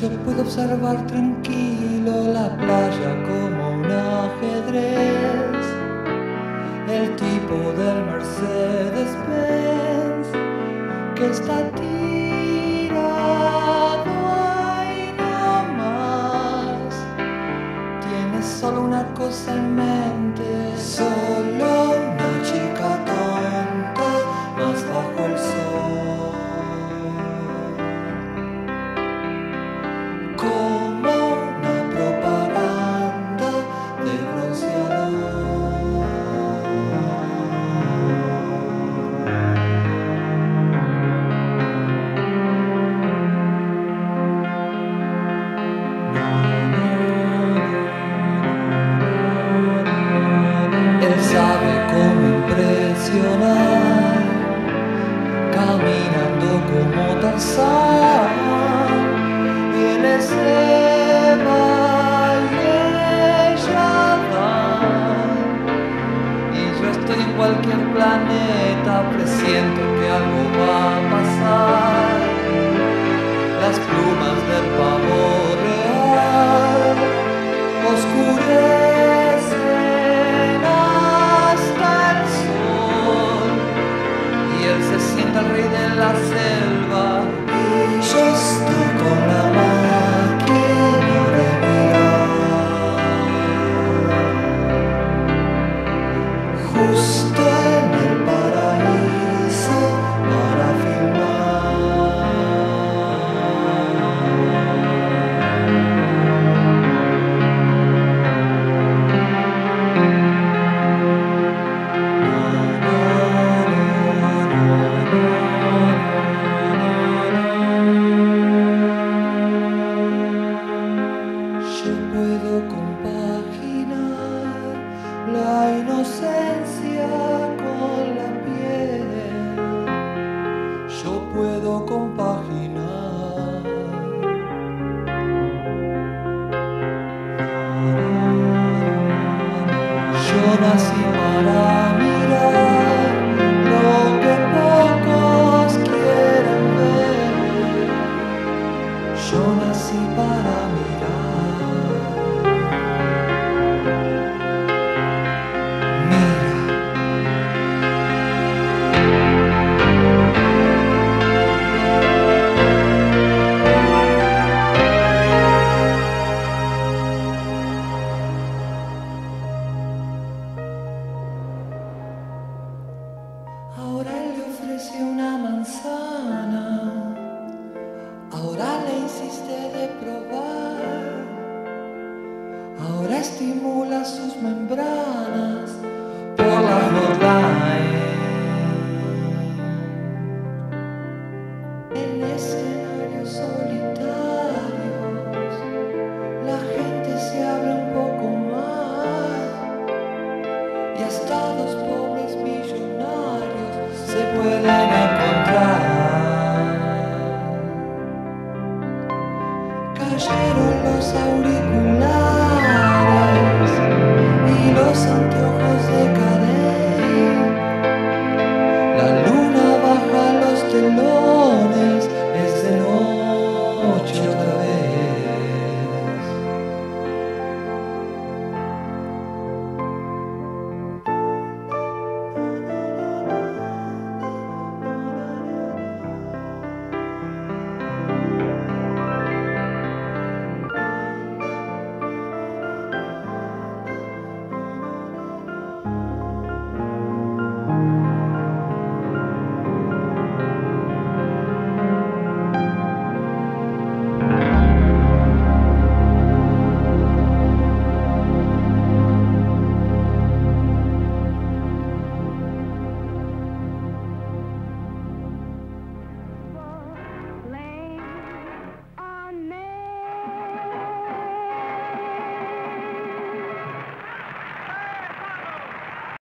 yo puedo observar tranquilo la playa como un ajedrez. El tipo del Mercedes-Benz que está tirado ahí nomás. Tienes solo una cosa en mente, cualquier planeta, presiento que algo va a pasar. Las plumas del pavo real oscurecen hasta el sol y él se siente el rey de la selva puedo compaginar la inocencia con la piel. Yo puedo compaginar. Yo nací para mirar lo que pocos quieren ver. Yo nací para